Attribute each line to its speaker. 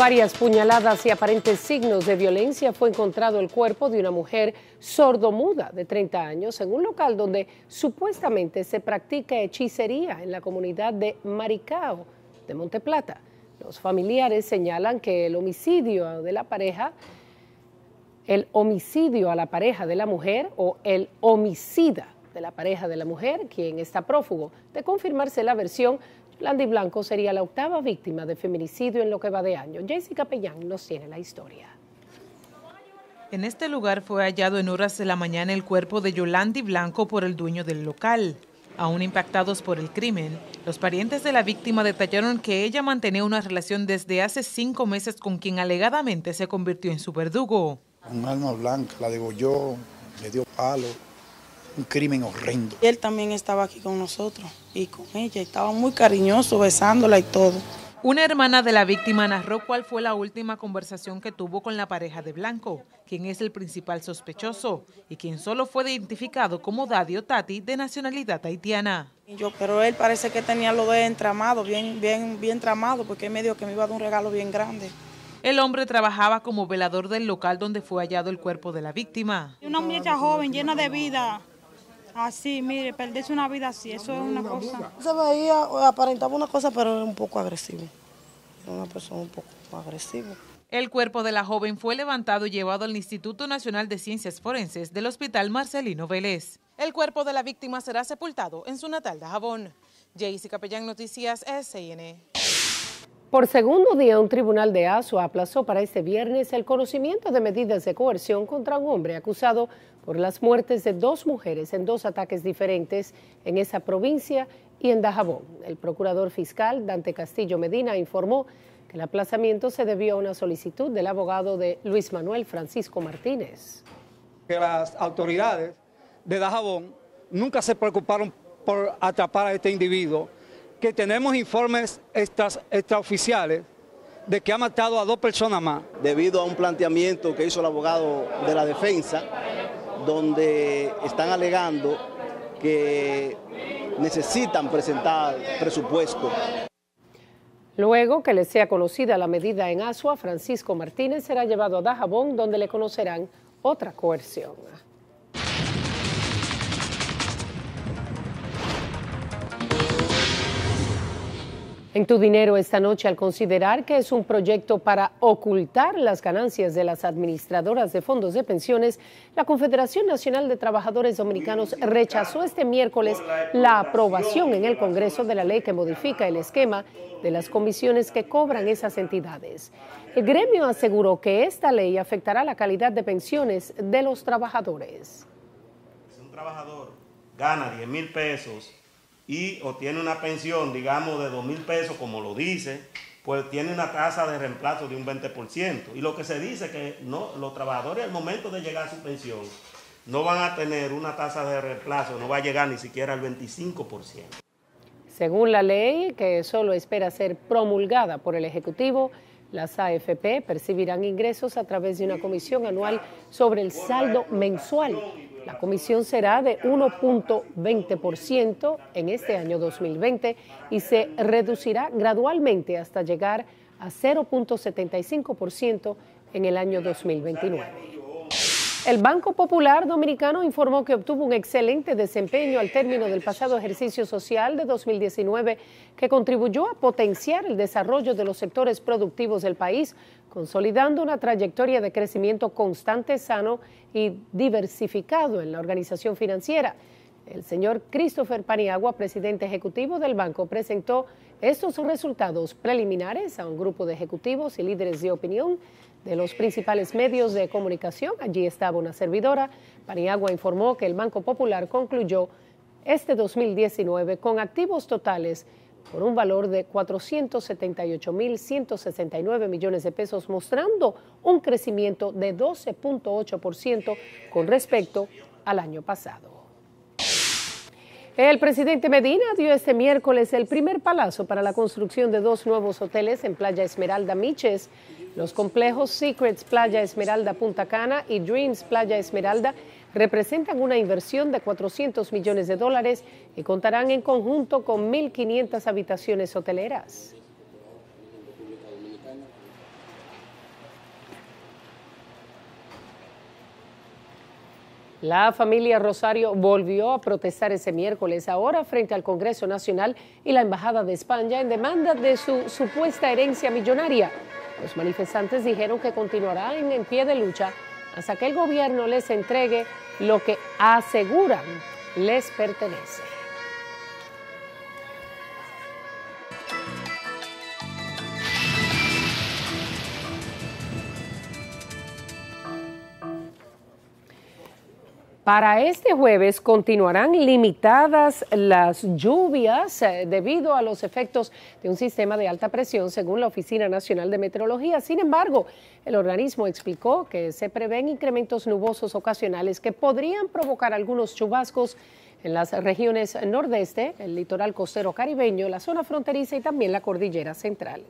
Speaker 1: Varias puñaladas y aparentes signos de violencia fue encontrado el cuerpo de una mujer sordomuda de 30 años en un local donde supuestamente se practica hechicería en la comunidad de Maricao de Monteplata. Los familiares señalan que el homicidio de la pareja, el homicidio a la pareja de la mujer o el homicida de la pareja de la mujer, quien está prófugo, de confirmarse la versión Landy Blanco sería la octava víctima de feminicidio en lo que va de año. Jessica Pellán nos tiene la historia.
Speaker 2: En este lugar fue hallado en horas de la mañana el cuerpo de Yolandi Blanco por el dueño del local. Aún impactados por el crimen, los parientes de la víctima detallaron que ella mantenía una relación desde hace cinco meses con quien alegadamente se convirtió en su verdugo.
Speaker 3: Un alma blanca, la degolló, le dio palo, un crimen horrendo.
Speaker 4: Él también estaba aquí con nosotros y con ella, estaba muy cariñoso, besándola y todo.
Speaker 2: Una hermana de la víctima narró cuál fue la última conversación que tuvo con la pareja de Blanco, quien es el principal sospechoso y quien solo fue identificado como Dadio Tati de nacionalidad haitiana.
Speaker 4: Yo, pero él parece que tenía lo de entramado, bien, bien, bien tramado, porque él me dijo que me iba a dar un regalo bien grande.
Speaker 2: El hombre trabajaba como velador del local donde fue hallado el cuerpo de la víctima.
Speaker 5: Una muchacha joven, llena de vida, Así, mire, perderse una vida así, eso es una cosa.
Speaker 4: Se veía, aparentaba una cosa, pero era un poco agresivo. Era una persona un poco agresiva.
Speaker 2: El cuerpo de la joven fue levantado y llevado al Instituto Nacional de Ciencias Forenses del Hospital Marcelino Vélez. El cuerpo de la víctima será sepultado en su natal de Jabón. Jaycee Capellán, Noticias, SIN.
Speaker 1: Por segundo día, un tribunal de Asua aplazó para este viernes el conocimiento de medidas de coerción contra un hombre acusado por las muertes de dos mujeres en dos ataques diferentes en esa provincia y en Dajabón. El procurador fiscal Dante Castillo Medina informó que el aplazamiento se debió a una solicitud del abogado de Luis Manuel Francisco Martínez.
Speaker 6: Que las autoridades de Dajabón nunca se preocuparon por atrapar a este individuo que tenemos informes extraoficiales de que ha matado a dos personas más.
Speaker 7: Debido a un planteamiento que hizo el abogado de la defensa, donde están alegando que necesitan presentar presupuesto.
Speaker 1: Luego que le sea conocida la medida en Asua, Francisco Martínez será llevado a Dajabón, donde le conocerán otra coerción. En tu dinero esta noche, al considerar que es un proyecto para ocultar las ganancias de las administradoras de fondos de pensiones, la Confederación Nacional de Trabajadores Dominicanos rechazó este miércoles la aprobación en el Congreso de la ley que modifica el esquema de las comisiones que cobran esas entidades. El gremio aseguró que esta ley afectará la calidad de pensiones de los trabajadores.
Speaker 8: Si un trabajador gana 10 mil pesos y obtiene una pensión, digamos, de dos mil pesos, como lo dice, pues tiene una tasa de reemplazo de un 20%. Y lo que se dice que no, los trabajadores al momento de llegar a su pensión no van a tener una tasa de reemplazo, no va a llegar ni siquiera al 25%.
Speaker 1: Según la ley, que solo espera ser promulgada por el Ejecutivo, las AFP percibirán ingresos a través de una comisión anual sobre el saldo mensual la comisión será de 1.20% en este año 2020 y se reducirá gradualmente hasta llegar a 0.75% en el año 2029. El Banco Popular Dominicano informó que obtuvo un excelente desempeño al término del pasado ejercicio social de 2019 que contribuyó a potenciar el desarrollo de los sectores productivos del país, consolidando una trayectoria de crecimiento constante, sano y diversificado en la organización financiera. El señor Christopher Paniagua, presidente ejecutivo del banco, presentó estos resultados preliminares a un grupo de ejecutivos y líderes de opinión de los principales medios de comunicación. Allí estaba una servidora. Paniagua informó que el Banco Popular concluyó este 2019 con activos totales por un valor de 478.169 millones de pesos, mostrando un crecimiento de 12.8% con respecto al año pasado. El presidente Medina dio este miércoles el primer palazo para la construcción de dos nuevos hoteles en Playa Esmeralda Miches. Los complejos Secrets Playa Esmeralda Punta Cana y Dreams Playa Esmeralda representan una inversión de 400 millones de dólares y contarán en conjunto con 1.500 habitaciones hoteleras. La familia Rosario volvió a protestar ese miércoles, ahora frente al Congreso Nacional y la Embajada de España, en demanda de su supuesta herencia millonaria. Los manifestantes dijeron que continuarán en pie de lucha hasta que el gobierno les entregue lo que aseguran les pertenece. Para este jueves continuarán limitadas las lluvias eh, debido a los efectos de un sistema de alta presión, según la Oficina Nacional de Meteorología. Sin embargo, el organismo explicó que se prevén incrementos nubosos ocasionales que podrían provocar algunos chubascos en las regiones nordeste, el litoral costero caribeño, la zona fronteriza y también la cordillera central.